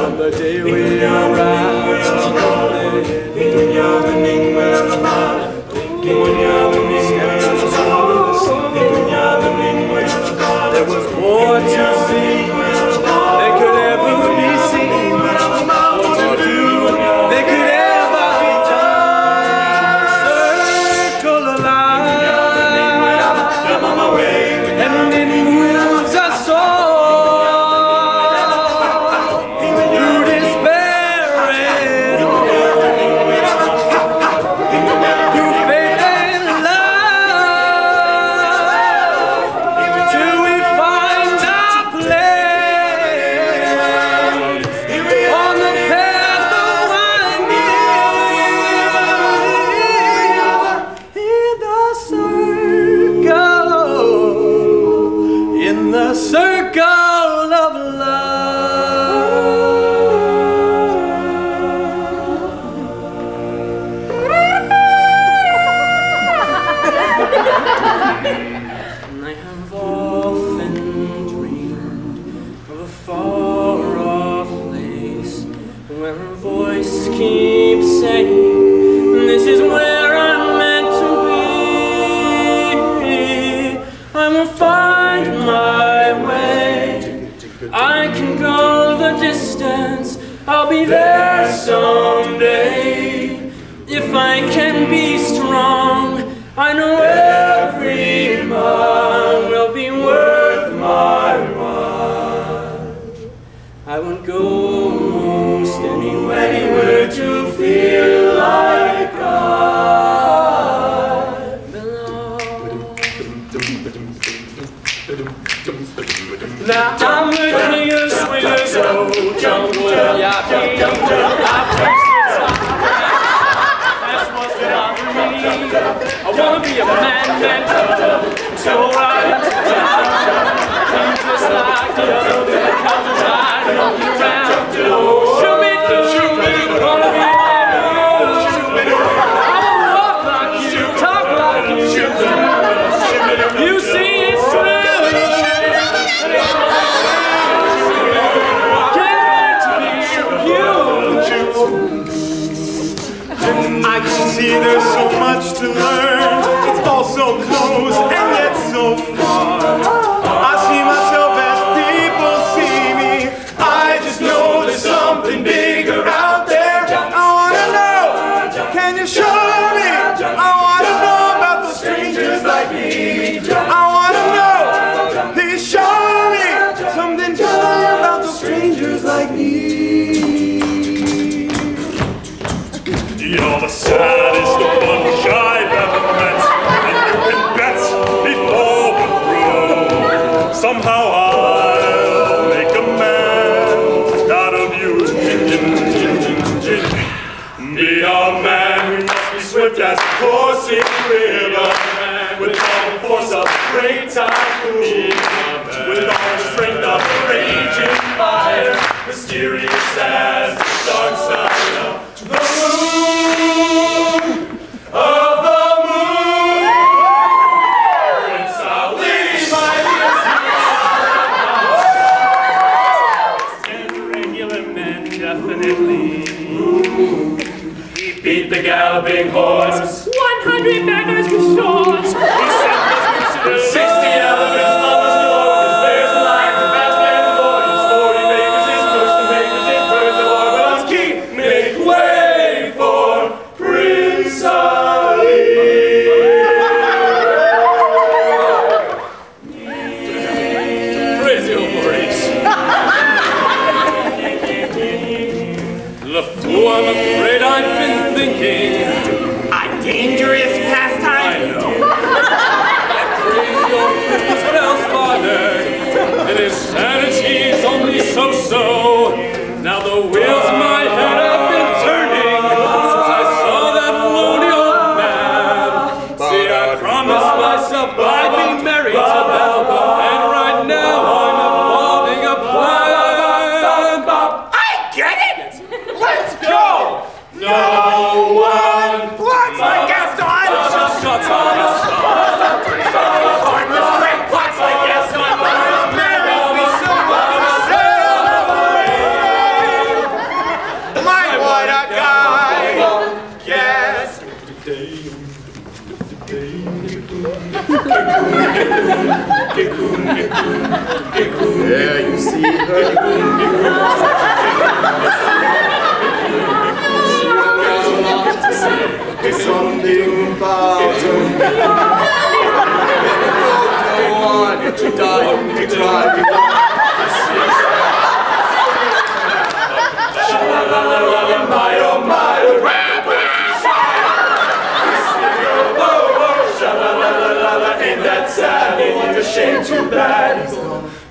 From the day we arrived. There was war to see. I'll be there someday. If I can be strong, I know every mile will be worth my while. I won't go most anywhere, to feel. a man meant to ride. Just like the other, the Somehow I'll make a man out of you. Be a man who must be swift as a coursing river, with all the force of great time. be back. No one. What's my guest on? Shut up. Heartless prick, what's my guest on? Married me so well, celebrate. My, what a guy. Yes. Yeah, you see her. Die, to die. My oh my, Ain't that sad? Ain't a too bad?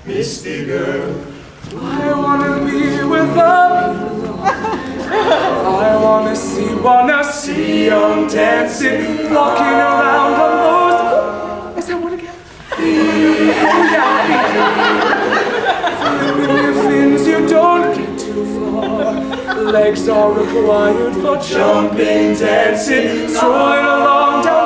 Misty girl. I wanna be with her. I wanna see, wanna see them dancing, walking around on those. Don't get too far. Legs are required for jumping, dancing, strolling along down